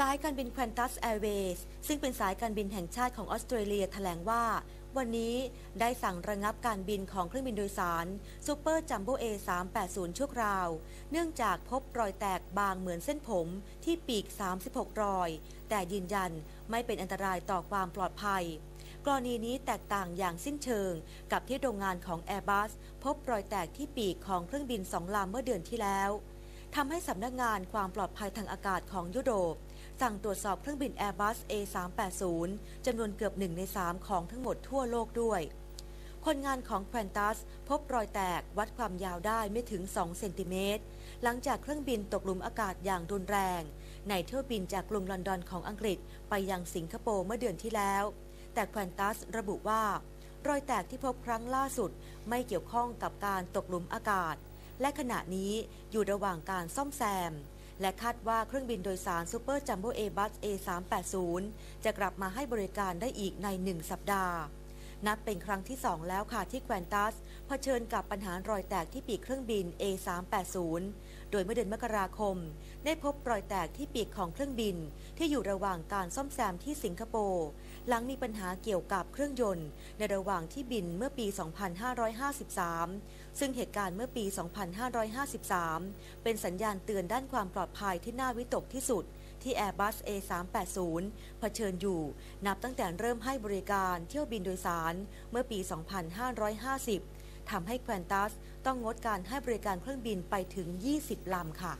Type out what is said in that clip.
สายการบิน Qantas Airways ซึ่งเป็นสายการบินแห่งชาติของออสเตรเลียแถลงว่า วันนี้ได้สั่งระงับการบินของเครื่องบินโดยสาร Super Jumbo A 380 ชั่วคราว เนื่องจากพบรอยแตกบางเหมือนเส้นผมที่ปีก 36 รอย แต่ยืนยันไม่เป็นอันตรายต่อความปลอดภัยกรณีนี้แตกต่างอย่างสิ้นเชิง กับที่โรงงานของ Airbus พบรอยแตกที่ปีกของเครื่องบินสองลำเมื่อเดือนที่แล้ว ทำให้สำนักงานความปลอดภัยทางอากาศของยุโรป สั่งตรวจสอบเครื่องบิน Airbus A380 จำนวนเกือบหนึ่งใน3ของทั้งหมดทั่วโลกด้วย คนงานของ Qantas พบรอยแตกวัดความยาวได้ไม่ถึง 2 เซนติเมตร หลังจากเครื่องบินตกหลุมอากาศอย่างรุนแรง ในเที่ยวบินจากกรุงลอนดอนของอังกฤษไปยังสิงคโปร์เมื่อเดือนที่แล้ว แต่ Qantas ระบุว่ารอยแตกที่พบครั้งล่าสุด ไม่เกี่ยวข้องกับการตกหลุมอากาศ และขณะนี้อยู่ระหว่างการซ่อมแซม และคาดว่าเครื่องบินโดยสารซูเปอร์จัมโบ้เอบัส A380 จะกลับมาให้บริการได้อีกในหนึ่งสัปดาห์ นับเป็นครั้งที่ 2 แล้วค่ะที่แควนตัสเผชิญกับปัญหารอยแตกที่ปีกเครื่องบิน A380 โดยเมื่อเดือนมกราคม ได้พบรอยแตกที่ปีกของเครื่องบิน ที่อยู่ระหว่างการซ่อมแซมที่สิงคโปร์หลังมีปัญหาเกี่ยวกับเครื่องยนต์ ในระหว่างที่บินเมื่อปี 2553 ซึ่งเหตุการณ์เมื่อปี 2553 เป็นสัญญาณเตือนด้านความปลอดภัยที่น่าวิตกที่สุด ที่ Airbus A380 เผชิญอยู่ นับตั้งแต่เริ่มให้บริการเที่ยวบินโดยสารเมื่อปี 2550 ทำให้แควนตัสต้องงดการให้บริการเครื่องบินไปถึง 20 ลำค่ะ